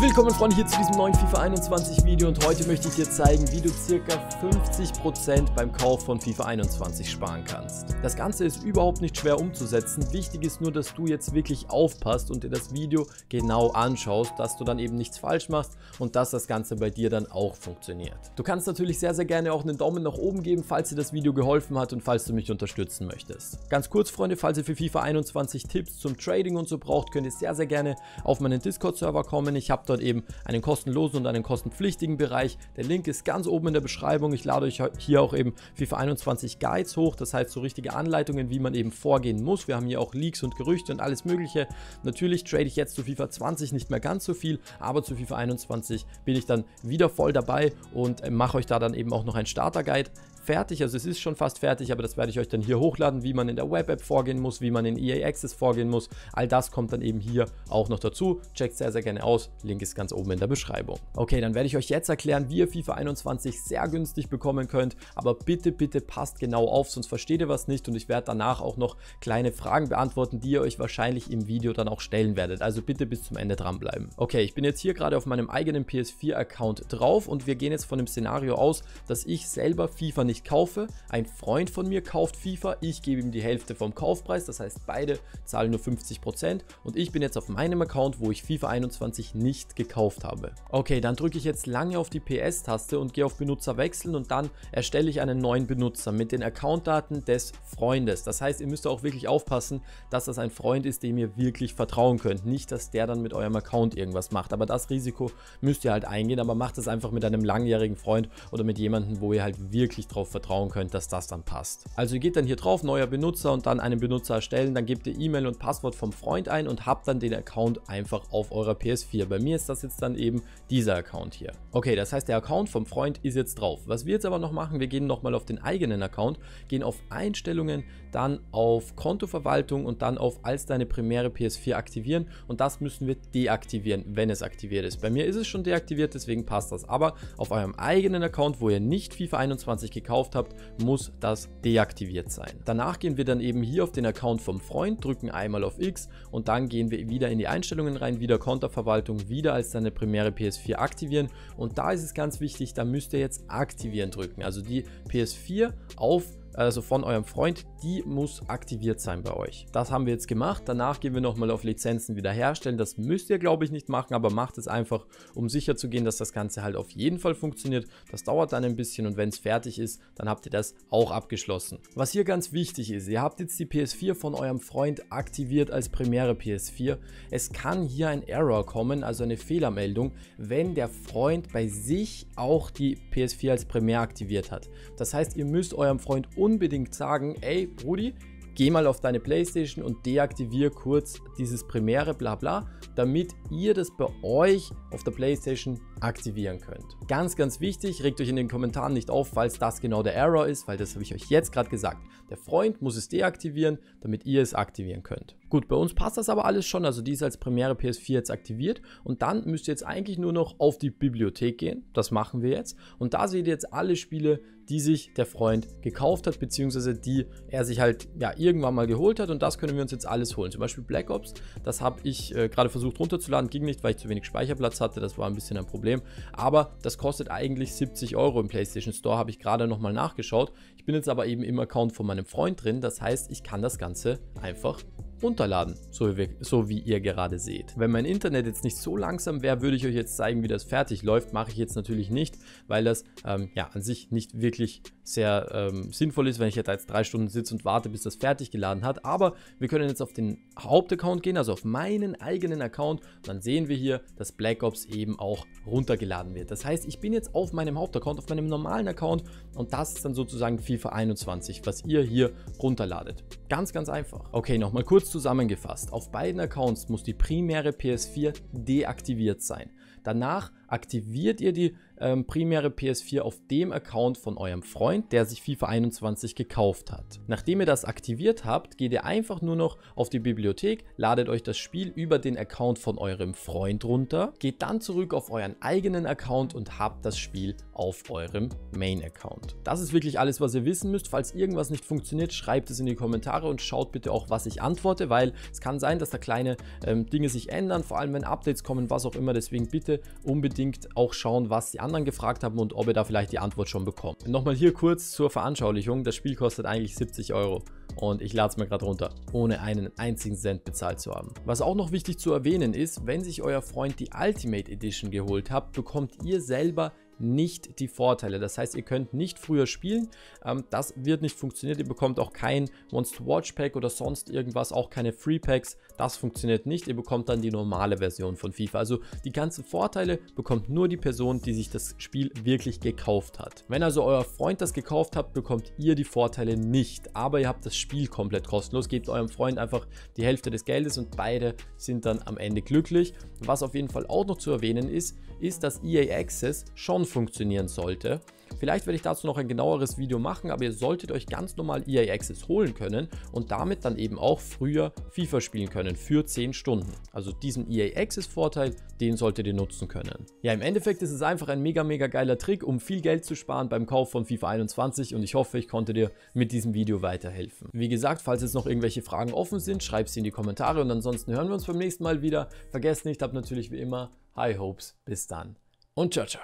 Willkommen Freunde hier zu diesem neuen FIFA 21 Video und heute möchte ich dir zeigen, wie du circa 50% beim Kauf von FIFA 21 sparen kannst. Das Ganze ist überhaupt nicht schwer umzusetzen, wichtig ist nur, dass du jetzt wirklich aufpasst und dir das Video genau anschaust, dass du dann eben nichts falsch machst und dass das Ganze bei dir dann auch funktioniert. Du kannst natürlich sehr sehr gerne auch einen Daumen nach oben geben, falls dir das Video geholfen hat und falls du mich unterstützen möchtest. Ganz kurz Freunde, falls ihr für FIFA 21 Tipps zum Trading und so braucht, könnt ihr sehr sehr gerne auf meinen Discord-Server kommen. Ich ich dort eben einen kostenlosen und einen kostenpflichtigen Bereich. Der Link ist ganz oben in der Beschreibung. Ich lade euch hier auch eben FIFA 21 Guides hoch, das heißt so richtige Anleitungen, wie man eben vorgehen muss. Wir haben hier auch Leaks und Gerüchte und alles mögliche. Natürlich trade ich jetzt zu FIFA 20 nicht mehr ganz so viel, aber zu FIFA 21 bin ich dann wieder voll dabei und äh, mache euch da dann eben auch noch ein Starter-Guide fertig, also es ist schon fast fertig, aber das werde ich euch dann hier hochladen, wie man in der Web-App vorgehen muss, wie man in EA Access vorgehen muss. All das kommt dann eben hier auch noch dazu. Checkt sehr, sehr gerne aus. Link ist ganz oben in der Beschreibung. Okay, dann werde ich euch jetzt erklären, wie ihr FIFA 21 sehr günstig bekommen könnt, aber bitte, bitte passt genau auf, sonst versteht ihr was nicht und ich werde danach auch noch kleine Fragen beantworten, die ihr euch wahrscheinlich im Video dann auch stellen werdet. Also bitte bis zum Ende dranbleiben. Okay, ich bin jetzt hier gerade auf meinem eigenen PS4-Account drauf und wir gehen jetzt von dem Szenario aus, dass ich selber FIFA nicht ich kaufe, ein Freund von mir kauft FIFA, ich gebe ihm die Hälfte vom Kaufpreis, das heißt beide zahlen nur 50% und ich bin jetzt auf meinem Account, wo ich FIFA 21 nicht gekauft habe. Okay, dann drücke ich jetzt lange auf die PS-Taste und gehe auf Benutzer wechseln und dann erstelle ich einen neuen Benutzer mit den Accountdaten des Freundes. Das heißt, ihr müsst auch wirklich aufpassen, dass das ein Freund ist, dem ihr wirklich vertrauen könnt. Nicht, dass der dann mit eurem Account irgendwas macht, aber das Risiko müsst ihr halt eingehen, aber macht es einfach mit einem langjährigen Freund oder mit jemandem, wo ihr halt wirklich drauf darauf vertrauen könnt, dass das dann passt. Also ihr geht dann hier drauf, neuer Benutzer und dann einen Benutzer erstellen, dann gebt ihr E-Mail und Passwort vom Freund ein und habt dann den Account einfach auf eurer PS4. Bei mir ist das jetzt dann eben dieser Account hier. Okay, das heißt der Account vom Freund ist jetzt drauf. Was wir jetzt aber noch machen, wir gehen nochmal auf den eigenen Account, gehen auf Einstellungen, dann auf Kontoverwaltung und dann auf als deine primäre PS4 aktivieren und das müssen wir deaktivieren, wenn es aktiviert ist. Bei mir ist es schon deaktiviert, deswegen passt das. Aber auf eurem eigenen Account, wo ihr nicht FIFA 21 gekauft gekauft habt, muss das deaktiviert sein. Danach gehen wir dann eben hier auf den Account vom Freund, drücken einmal auf X und dann gehen wir wieder in die Einstellungen rein, wieder Konterverwaltung, wieder als deine primäre PS4 aktivieren und da ist es ganz wichtig, da müsst ihr jetzt aktivieren drücken, also die PS4 auf also von eurem Freund, die muss aktiviert sein bei euch. Das haben wir jetzt gemacht. Danach gehen wir nochmal auf Lizenzen wiederherstellen. Das müsst ihr, glaube ich, nicht machen, aber macht es einfach, um sicher zu gehen, dass das Ganze halt auf jeden Fall funktioniert. Das dauert dann ein bisschen und wenn es fertig ist, dann habt ihr das auch abgeschlossen. Was hier ganz wichtig ist, ihr habt jetzt die PS4 von eurem Freund aktiviert als primäre PS4. Es kann hier ein Error kommen, also eine Fehlermeldung, wenn der Freund bei sich auch die PS4 als primär aktiviert hat. Das heißt, ihr müsst eurem Freund unbedingt sagen, ey Brudi, geh mal auf deine Playstation und deaktiviere kurz dieses Primäre bla bla, damit ihr das bei euch auf der Playstation aktivieren könnt. Ganz, ganz wichtig, regt euch in den Kommentaren nicht auf, falls das genau der Error ist, weil das habe ich euch jetzt gerade gesagt. Der Freund muss es deaktivieren, damit ihr es aktivieren könnt. Gut, bei uns passt das aber alles schon, also die ist als Premiere PS4 jetzt aktiviert. Und dann müsst ihr jetzt eigentlich nur noch auf die Bibliothek gehen, das machen wir jetzt. Und da seht ihr jetzt alle Spiele, die sich der Freund gekauft hat, beziehungsweise die er sich halt ja irgendwann mal geholt hat. Und das können wir uns jetzt alles holen. Zum Beispiel Black Ops, das habe ich äh, gerade versucht runterzuladen, ging nicht, weil ich zu wenig Speicherplatz hatte, das war ein bisschen ein Problem, aber das kostet eigentlich 70 Euro im PlayStation Store, habe ich gerade nochmal nachgeschaut. Ich bin jetzt aber eben im Account von meinem Freund drin, das heißt, ich kann das Ganze einfach runterladen, so wie, so wie, ihr gerade seht. Wenn mein Internet jetzt nicht so langsam wäre, würde ich euch jetzt zeigen, wie das fertig läuft. Mache ich jetzt natürlich nicht, weil das ähm, ja an sich nicht wirklich sehr ähm, sinnvoll ist, wenn ich jetzt drei Stunden sitze und warte, bis das fertig geladen hat. Aber wir können jetzt auf den Hauptaccount gehen, also auf meinen eigenen Account. Dann sehen wir hier, dass Black Ops eben auch runtergeladen wird. Das heißt, ich bin jetzt auf meinem Hauptaccount, auf meinem normalen Account und das ist dann sozusagen FIFA 21, was ihr hier runterladet. Ganz, ganz einfach. Okay, nochmal kurz zusammengefasst. Auf beiden Accounts muss die primäre PS4 deaktiviert sein. Danach aktiviert ihr die ähm, primäre PS4 auf dem Account von eurem Freund, der sich FIFA 21 gekauft hat. Nachdem ihr das aktiviert habt, geht ihr einfach nur noch auf die Bibliothek, ladet euch das Spiel über den Account von eurem Freund runter, geht dann zurück auf euren eigenen Account und habt das Spiel auf eurem Main-Account. Das ist wirklich alles, was ihr wissen müsst. Falls irgendwas nicht funktioniert, schreibt es in die Kommentare und schaut bitte auch, was ich antworte, weil es kann sein, dass da kleine ähm, Dinge sich ändern, vor allem wenn Updates kommen, was auch immer. Deswegen bitte unbedingt auch schauen, was die anderen gefragt haben und ob ihr da vielleicht die Antwort schon bekommt. Nochmal hier kurz zur Veranschaulichung. Das Spiel kostet eigentlich 70 Euro und ich lade es mir gerade runter, ohne einen einzigen Cent bezahlt zu haben. Was auch noch wichtig zu erwähnen ist, wenn sich euer Freund die Ultimate Edition geholt habt, bekommt ihr selber nicht die Vorteile. Das heißt, ihr könnt nicht früher spielen. Ähm, das wird nicht funktionieren. Ihr bekommt auch kein Monster-Watch-Pack oder sonst irgendwas, auch keine Free-Packs. Das funktioniert nicht. Ihr bekommt dann die normale Version von FIFA. Also die ganzen Vorteile bekommt nur die Person, die sich das Spiel wirklich gekauft hat. Wenn also euer Freund das gekauft hat, bekommt ihr die Vorteile nicht. Aber ihr habt das Spiel komplett kostenlos. Gebt eurem Freund einfach die Hälfte des Geldes und beide sind dann am Ende glücklich. Was auf jeden Fall auch noch zu erwähnen ist, ist, dass EA Access schon funktionieren sollte. Vielleicht werde ich dazu noch ein genaueres Video machen, aber ihr solltet euch ganz normal EA Access holen können und damit dann eben auch früher FIFA spielen können für 10 Stunden. Also diesen EA Access Vorteil, den solltet ihr nutzen können. Ja, im Endeffekt ist es einfach ein mega, mega geiler Trick, um viel Geld zu sparen beim Kauf von FIFA 21 und ich hoffe, ich konnte dir mit diesem Video weiterhelfen. Wie gesagt, falls jetzt noch irgendwelche Fragen offen sind, schreib sie in die Kommentare und ansonsten hören wir uns beim nächsten Mal wieder. Vergesst nicht, habt natürlich wie immer High Hopes. Bis dann und ciao, ciao.